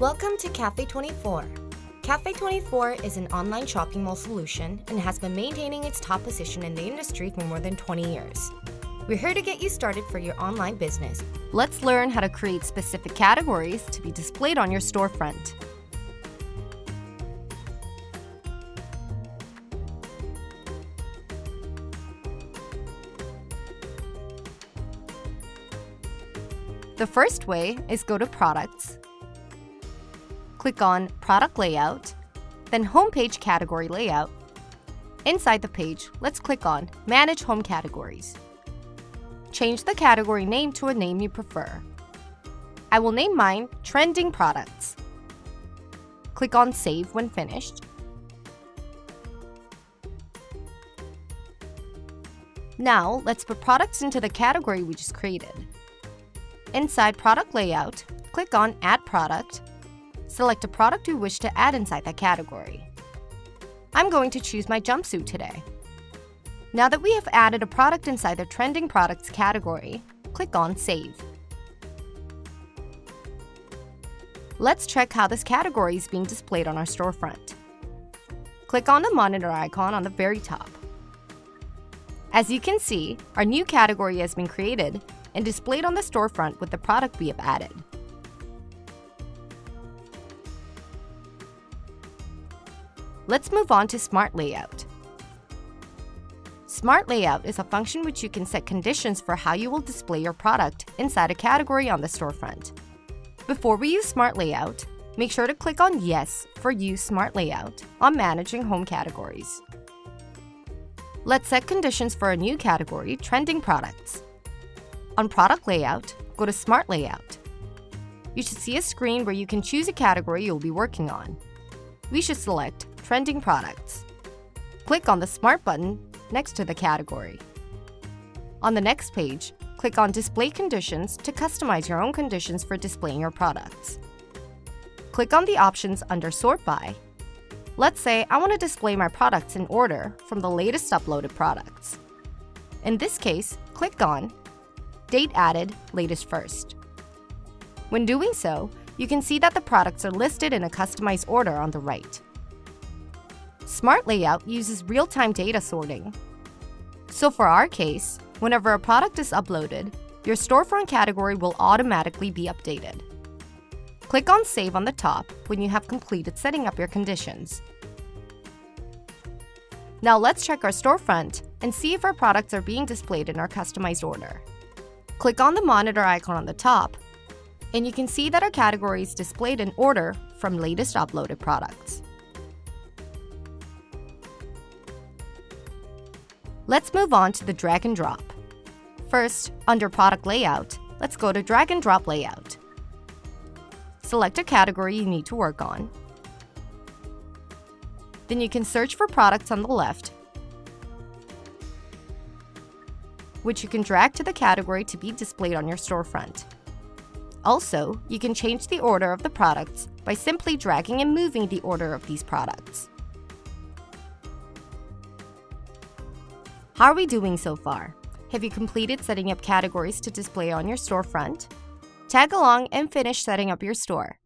Welcome to Cafe 24. Cafe 24 is an online shopping mall solution and has been maintaining its top position in the industry for more than 20 years. We're here to get you started for your online business. Let's learn how to create specific categories to be displayed on your storefront. The first way is go to Products, click on Product Layout, then Homepage Category Layout. Inside the page, let's click on Manage Home Categories. Change the category name to a name you prefer. I will name mine Trending Products. Click on Save when finished. Now, let's put products into the category we just created. Inside Product Layout, click on Add Product. Select a product you wish to add inside that category. I'm going to choose my jumpsuit today. Now that we have added a product inside the Trending Products category, click on Save. Let's check how this category is being displayed on our storefront. Click on the monitor icon on the very top. As you can see, our new category has been created and displayed on the storefront with the product we have added. Let's move on to Smart Layout. Smart Layout is a function which you can set conditions for how you will display your product inside a category on the storefront. Before we use Smart Layout, make sure to click on Yes for Use Smart Layout on Managing Home Categories. Let's set conditions for a new category, Trending Products. On Product Layout, go to Smart Layout. You should see a screen where you can choose a category you'll be working on. We should select Trending Products. Click on the Smart button next to the category. On the next page, click on Display Conditions to customize your own conditions for displaying your products. Click on the options under Sort By. Let's say I want to display my products in order from the latest uploaded products. In this case, click on Date added, latest first. When doing so, you can see that the products are listed in a customized order on the right. Smart Layout uses real-time data sorting. So for our case, whenever a product is uploaded, your storefront category will automatically be updated. Click on Save on the top when you have completed setting up your conditions. Now let's check our storefront and see if our products are being displayed in our customized order. Click on the monitor icon on the top, and you can see that our category is displayed in order from latest uploaded products. Let's move on to the drag and drop. First, under Product Layout, let's go to Drag and Drop Layout. Select a category you need to work on. Then you can search for products on the left which you can drag to the category to be displayed on your storefront. Also, you can change the order of the products by simply dragging and moving the order of these products. How are we doing so far? Have you completed setting up categories to display on your storefront? Tag along and finish setting up your store.